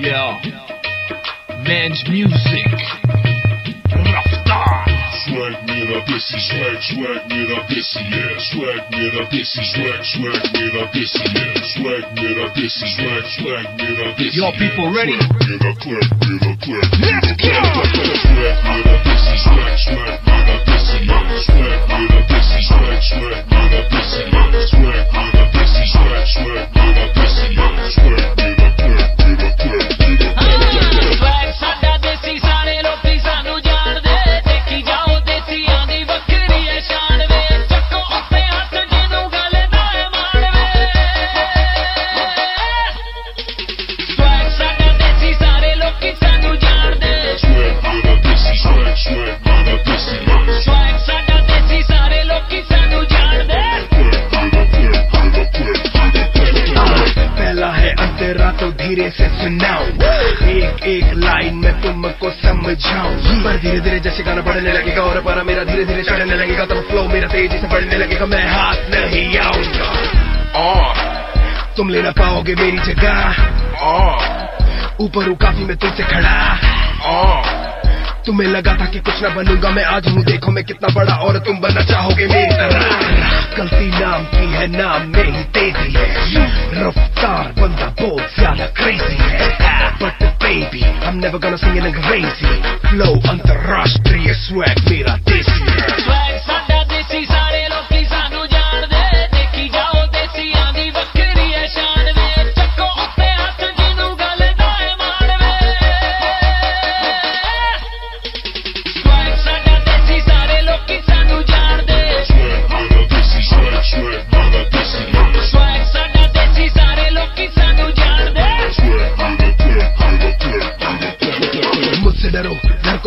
Yo, man's Music. Raftar. Swag mir da bisschen, swag, swag mir da bisschen, yeah. Swag mir da bisschen, swag, swag mir da bisschen, yeah. Swag mir da bisschen, swag, swag mir da bisschen. Your people ready? Swag mir da, swag mir da, swag mir da. Let's go! Swag mir da bisschen, swag, swag mir da bisschen, yeah. Swag mir da bisschen, swag. creation तो धीरे से सुनाओ। एक एक line में तुमको समझाऊं। पर धीरे धीरे जैसे गाना बढ़ने लगेगा और पारा मेरा धीरे धीरे चढ़ने लगेगा, तब फ्लो मेरा तेज़ी से बढ़ने लगेगा। मैं हाथ नहीं आऊँगा। और तुम ले ना पाओगे मेरी जगह। ऊपर काफ़ी मैं तुमसे खड़ा। और तुम्हें लगा था कि कुछ ना बनूँगा मैं, आज हूँ देखो मैं कितना बड़ा और तुम बनना चाहोगे मेरी तरह। गलती नाम की है, नाम में ही तेज़ी है। never gonna sing in a crazy Flow entourage, 3 swag, mira this year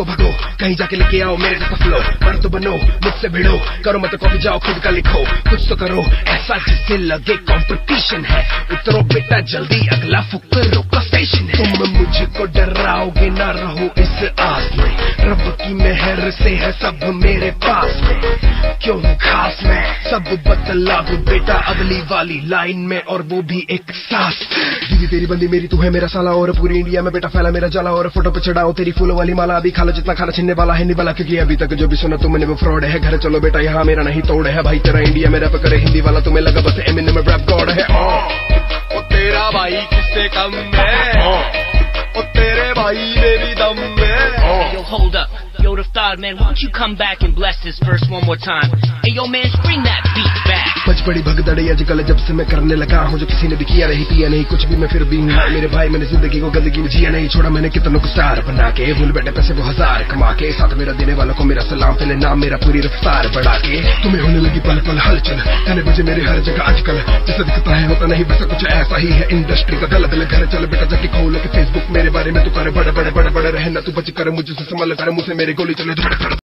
को भगो। कहीं जाके लेके आओ मेरे जैसा फ्लो पर तो बनो, मुझसे भिड़ो। करो मत कॉपी जाओ खुद का लिखो। कुछ तो करो। ऐसा जिससे लगे कंपटीशन है। उतरो बेटा जल्दी, अगला फुकरो का स्टेशन है। तुम मुझको डराओगे ना रहो इस आस में। की मेहर से है सब मेरे पास में। क्यों हूँ खास मैं? सब बतला दूँ बेटा अगली वाली लाइन में और वो भी एक सास। दीदी तेरी बंदी मेरी तू है मेरा साला और पूरी इंडिया में बेटा फैला मेरा जाला और फ़ोटो पे चढ़ाओ। तेरी फूलों वाली माला अभी खा लो जितना खाना छीनने वाला है नहीं वाला क्योंकि अभी तक जो भी सुना तुमने वो फ्रॉड है। घर चलो बेटा यहाँ मेरा नहीं तोड़ है। भाई तेरा इंडिया मेरा पे करे हिंदी वाला तुम्हें लगा बस एमिन में रैप गॉड है। ओ, ओ तेरा भाई किससे कम है? ओ तेरे भाई मेरी दम Yo, hold up. Yo, the thought, man, why don't you come back and bless this verse one more time? Hey, yo, man, bring that beat back. बच बड़ी भगदड़ी आजकल जब से मैं करने लगा हूँ जो किसी ने भी किया नहीं पिया नहीं कुछ भी मैं फिर भी हूँ मेरे भाई मैंने ज़िंदगी को गंदगी में जिया नहीं छोड़ा मैंने कितनों को स्टार बना के भूल बैठे पैसे वो हज़ार कमा के साथ मेरा देने वालों को मेरा सलाम पहले नाम मेरा पूरी रफ्तार बढ़ा के तुम्हें होने लगी पल पल हलचल कहने बजे मेरे हर जगह आजकल जैसा दिखता है होता नहीं वैसा कुछ ऐसा ही है इंडस्ट्री का गलत घर चल बेटा जाके खोल के फेसबुक मेरे बारे में तू करे बड़े बड़े बड़े बड़े रहना तू बच कर मुझसे संभल कर मुझसे मेरी गोली चले धड़ धड़